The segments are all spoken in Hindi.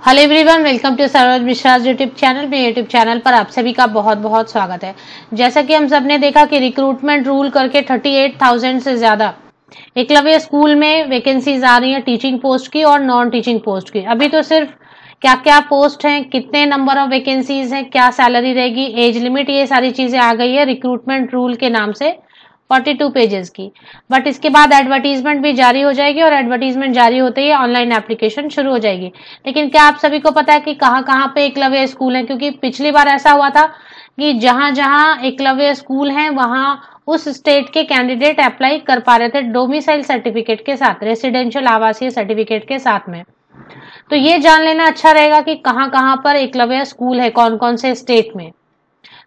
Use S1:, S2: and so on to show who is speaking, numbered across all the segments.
S1: Hello everyone welcome to Saroj Mishra YouTube channel में यूट्यूब चैनल पर आप सभी का बहुत बहुत स्वागत है। जैसा कि हम सबने देखा कि रिक्रूटमेंट रूल करके 38,000 से ज़्यादा एकलव्य स्कूल में वैकेंसीज आ रही हैं टीचिंग पोस्ट की और नॉन टीचिंग पोस्ट की। अभी तो सिर्फ़ क्या क्या पोस्ट हैं कितने नंबर ऑफ़ वैकेंसीज हैं क्या सैलरी रहेगी एज लिमिट ये सारी चीज़ें आ गई है रिक्रूटमेंट रूल के नाम से। 42 पेजेस की। बट इसके बाद एडवर्टीजमेंट भी जारी हो जाएगी और एडवर्टीजमेंट जारी होते ही ऑनलाइन एप्लीकेशन शुरू हो जाएगी। लेकिन क्या आप सभी को पता है कि कहाँ कहाँ पे एकलव्य स्कूल है? क्योंकि पिछली बार ऐसा हुआ था कि जहाँ जहाँ एकलव्य स्कूल है, वहाँ उस स्टेट के कैंडिडेट अप्लाई कर पा रहे थे डोमिसाइल सर्टिफिकेट के साथ रेसिडेंशियल आवासीय सर्टिफिकेट के साथ में। तो ये जान लेना अच्छा रहेगा कि कहाँ कहाँ पर एकलव्य स्कूल है कौन कौन से स्टेट में।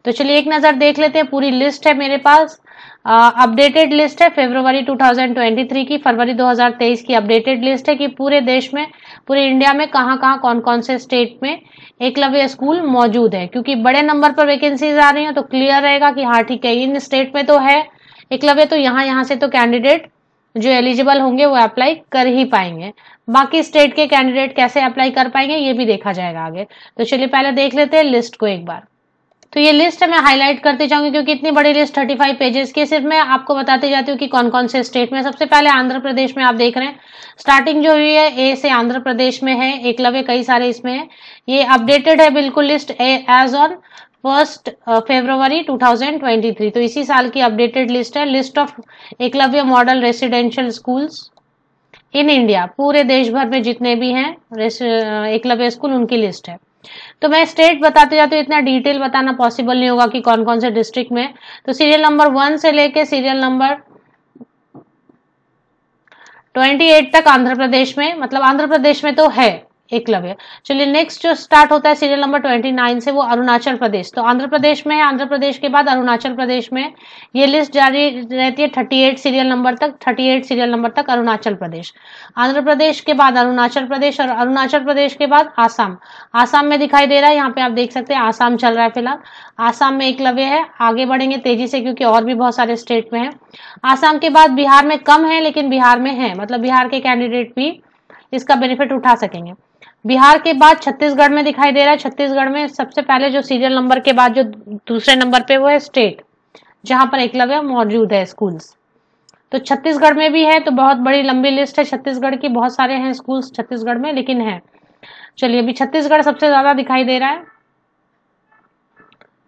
S1: तो चलिए एक नज़र देख लेते हैं। पूरी लिस्ट है मेरे पास। अपडेटेड लिस्ट है फरवरी 2023 की। फरवरी 2023 की अपडेटेड लिस्ट है कि पूरे देश में, पूरे इंडिया में कहाँ कहाँ कौन कौन से स्टेट में एकलव्य स्कूल मौजूद है। क्योंकि बड़े नंबर पर वैकेंसीज आ रही हैं तो क्लियर रहेगा कि हाँ ठीक है, इन स्टेट में तो है। एकलव्य तो यहाँ यहाँ से तो कैंडिडेट जो एलिजिबल होंगे वो अप्लाई कर ही पाएँगे। बाकी स्टेट के कैंडिडेट कैसे अप्लाई कर पाएँगे ये भी देखा जाएगा आगे। तो चलिए पहले देख लेते हैं लिस्ट को एक बार। तो ये लिस्ट मैं हाईलाइट करते जाऊँगी क्योंकि इतनी बड़ी लिस्ट 35 पेजेस की सिर्फ़ मैं आपको बताते जाती हूँ कि कौन कौन से स्टेट में सबसे पहले आंध्र प्रदेश में आप देख रहे हैं। स्टार्टिंग जो हुई है ए से आंध्र प्रदेश में है एकलव्य कई सारे इसमें है। ये अपडेटेड है बिल्कुल list as on first February 2023 तो इसी साल की अपडेटेड लिस्ट है। List of Eklavya model residential schools in India पूरे देश भर में जितने भी हैं एकलव्य स्कूल उनकी लिस्ट है। तो मैं स्टेट बताते जाते हूँ इतना डिटेल बताना पॉसिबल नहीं होगा कि कौन कौन से डिस्ट्रिक्ट में। तो सीरियल नंबर वन से लेके सीरियल नंबर ट्वेंटी एट तक आंध्र प्रदेश में मतलब आंध्र प्रदेश में तो है। एकलव्य चलिए नेक्स्ट जो स्टार्ट होता है सीरियल नंबर ट्वेंटी नाइन से वो अरुणाचल प्रदेश। तो आंध्र प्रदेश में है, आंध्र प्रदेश के बाद अरुणाचल प्रदेश में। ये लिस्ट जारी रहती है थर्टी एट सीरियल नंबर तक थर्टी एट सीरियल नंबर तक अरुणाचल प्रदेश। आंध्र प्रदेश के बाद अरुणाचल प्रदेश और अरुणाचल प्रदेश के बाद आसाम। आसाम में दिखाई दे रहा है, यहाँ पे आप देख सकते हैं आसाम चल रहा है फ़िलहाल। आसाम में एकलव्य है, आगे बढ़ेंगे तेज़ी से क्योंकि और भी बहुत सारे स्टेट में है। आसाम के बाद बिहार में कम है, लेकिन बिहार में है। मतलब बिहार के कैंडिडेट भी इसका बेनिफिट उठा सकेंगे। बिहार के बाद छत्तीसगढ़ में दिखाई दे रहा है। छत्तीसगढ़ में सबसे पहले जो सीरियल नंबर के बाद जो दूसरे नंबर पे वो है स्टेट, जहाँ पर एकलव्य मौजूद है स्कूल्स। तो छत्तीसगढ़ में भी है तो बहुत बड़ी लंबी लिस्ट है। छत्तीसगढ़ की बहुत सारे हैं स्कूल्स छत्तीसगढ़ में, लेकिन है। चलिए, अभी छत्तीसगढ़ सबसे ज़्यादा दिखाई दे रहा है।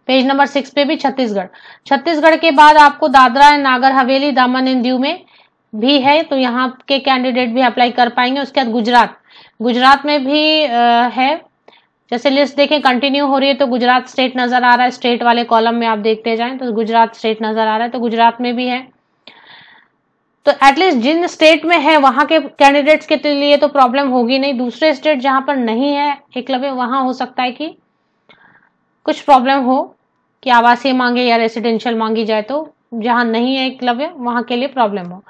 S1: पेज नंबर सिक्स पे भी छत्तीसगढ़। छत्तीसगढ़ के बाद आपको दादरा, नागर, हवेली, दामन एंड दीव में भी है तो यहाँ के कैंडिडेट भी अप्लाई कर पाएँगे। उसके बाद गुजरात। गुजरात में भी आ, है। जैसे लिस्ट देखें कंटिन्यू हो रही है तो गुजरात स्टेट नज़र आ रहा है। स्टेट वाले कॉलम में आप देखते जाएँ तो गुजरात स्टेट नज़र आ रहा है तो गुजरात में भी है। तो एटलीस्ट जिन स्टेट में है वहाँ के कैंडिडेट्स के लिए तो प्रॉब्लम होगी नहीं। दूसरे स्टेट जहाँ पर नहीं है एकलव्य वहाँ हो सकता है कि कुछ प्रॉब्लम हो कि आवासीय मांगे या रेसिडेंशियल मांगी जाए तो। जहाँ नहीं है एकलव्य वहाँ के लिए प्रॉब्लम हो।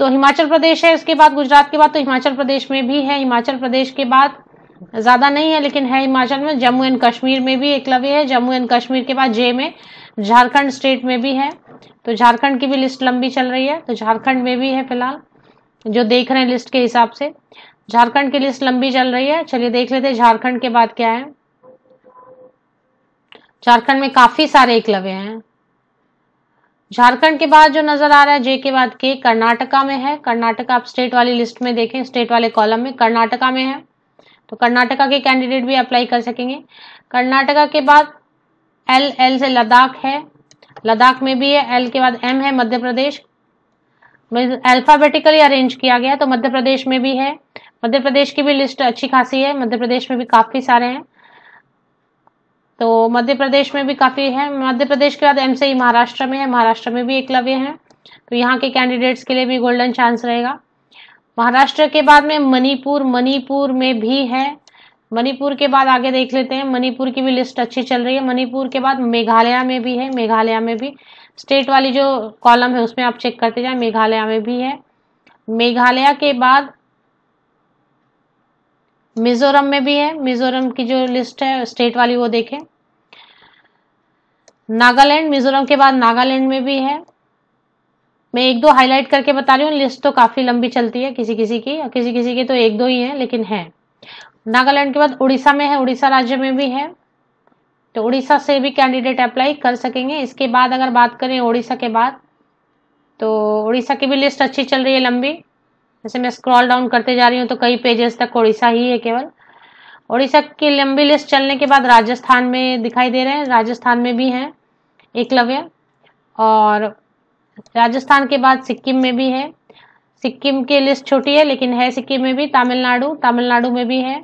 S1: तो हिमाचल प्रदेश है इसके बाद गुजरात के बाद तो हिमाचल प्रदेश में भी है। हिमाचल प्रदेश के बाद ज़्यादा नहीं है, लेकिन है हिमाचल में। जम्मू एंड कश्मीर में भी एकलव्य है। जम्मू एंड कश्मीर के बाद जे में, झारखंड स्टेट में भी है। तो झारखंड की भी लिस्ट लंबी चल रही है। तो झारखंड में भी है फ़िलहाल, जो देख रहे हैं लिस्ट के हिसाब से। झारखंड की लिस्ट लंबी चल रही है। चलिए देख लेते हैं झारखंड के बाद क्या है। झारखंड में काफ़ी सारे एकलव्य हैं। झारखंड के बाद जो नज़र आ रहा है जे के बाद के कर्नाटका में है। कर्नाटका आप स्टेट वाली लिस्ट में देखें स्टेट वाले कॉलम में कर्नाटका में है। तो कर्नाटका के कैंडिडेट भी अप्लाई कर सकेंगे। कर्नाटका के बाद एल एल से लद्दाख है। लद्दाख में भी है। एल के बाद एम है मध्य प्रदेश। अल्फाबेटिकली अरेंज किया गया तो मध्य प्रदेश में भी है। मध्य प्रदेश की भी लिस्ट अच्छी खासी है। मध्य प्रदेश में भी काफ़ी सारे हैं। तो मध्य प्रदेश में भी काफ़ी है। मध्य प्रदेश के बाद एम से महाराष्ट्र में है। महाराष्ट्र में भी एकलव्य है। तो यहाँ के कैंडिडेट्स के लिए भी गोल्डन चांस रहेगा। महाराष्ट्र के बाद में मणिपुर। मणिपुर में भी है। मणिपुर के बाद आगे देख लेते हैं। मणिपुर की भी लिस्ट अच्छी चल रही है। मणिपुर के बाद मेघालय में भी है। मेघालय में भी स्टेट वाली जो कॉलम है उसमें आप चेक करते जाए। मेघालय में भी है। मेघालय के बाद मिजोरम में भी है। मिजोरम की जो लिस्ट है स्टेट वाली वो देखें। नागालैंड, मिजोरम के बाद नागालैंड में भी है। मैं एक दो हाईलाइट करके बता रही हूँ लिस्ट तो काफ़ी लंबी चलती है किसी किसी की, और किसी किसी की तो एक दो ही है, लेकिन है। नागालैंड के बाद उड़ीसा में है, उड़ीसा राज्य में भी है। तो उड़ीसा से भी कैंडिडेट अप्लाई कर सकेंगे। इसके बाद अगर बात करें उड़ीसा के बाद तो उड़ीसा की भी लिस्ट अच्छी चल रही है, लंबी। जैसे मैं स्क्रॉल डाउन करते जा रही हूँ तो कई पेजेस तक उड़ीसा ही है केवल। उड़ीसा की लंबी लिस्ट चलने के बाद राजस्थान में दिखाई दे रहे हैं। राजस्थान में भी हैं, एकलव्य। और राजस्थान के बाद सिक्किम में भी है। सिक्किम की लिस्ट छोटी है, लेकिन है सिक्किम में भी। तमिलनाडु तमिलनाडु में भी है।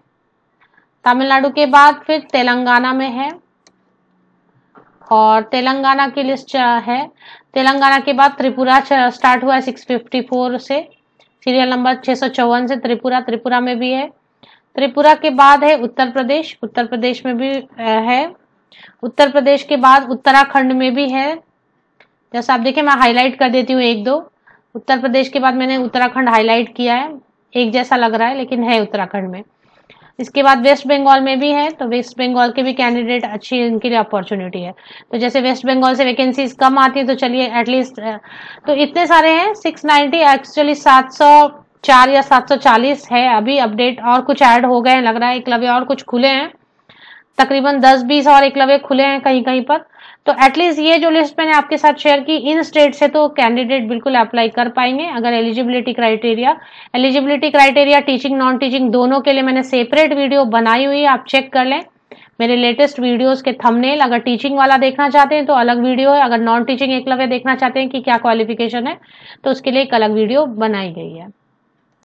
S1: तमिलनाडु के बाद फिर तेलंगाना में है। और तेलंगाना की लिस्ट है। तेलंगाना के बाद त्रिपुरा स्टार्ट हुआ है सिक्स से। सीरियल नंबर छह सौ चौवन से त्रिपुरा। त्रिपुरा में भी है। त्रिपुरा के बाद है उत्तर प्रदेश। उत्तर प्रदेश में भी है। उत्तर प्रदेश के बाद उत्तराखंड में भी है। जैसा आप देखें, मैं हाईलाइट कर देती हूँ एक दो। उत्तर प्रदेश के बाद मैंने उत्तराखंड हाईलाइट किया है। एक जैसा लग रहा है, लेकिन है उत्तराखंड में। इसके बाद वेस्ट बंगाल में भी है तो वेस्ट बंगाल के भी कैंडिडेट अच्छी इनके लिए अपॉर्चुनिटी है। तो जैसे वेस्ट बंगाल से वैकेंसीज कम आती है तो चलिए एटलीस्ट तो इतने सारे हैं 690 एक्चुअली 704 या 740 है अभी अपडेट और कुछ ऐड हो गए हैं, लग रहा है एक लगे और कुछ खुले हैं। तकरीबन 10-20 और एकलव्य खुले हैं कहीं कहीं पर। तो एटलीस्ट ये जो लिस्ट मैंने आपके साथ शेयर की, इन स्टेट से तो कैंडिडेट बिल्कुल अप्लाई कर पाएँगे। अगर eligibility criteria eligibility criteria teaching non teaching दोनों के लिए मैंने सेपरेट वीडियो बनाई हुई है, आप चेक कर लें। मेरे लेटेस्ट वीडियोस के थंबनेल अगर टीचिंग वाला देखना चाहते हैं तो अलग वीडियो है। अगर नॉन टीचिंग एकलव्य देखना चाहते हैं कि क्या क्वालिफिकेशन है तो उसके लिए एक अलग वीडियो बनाई गई है।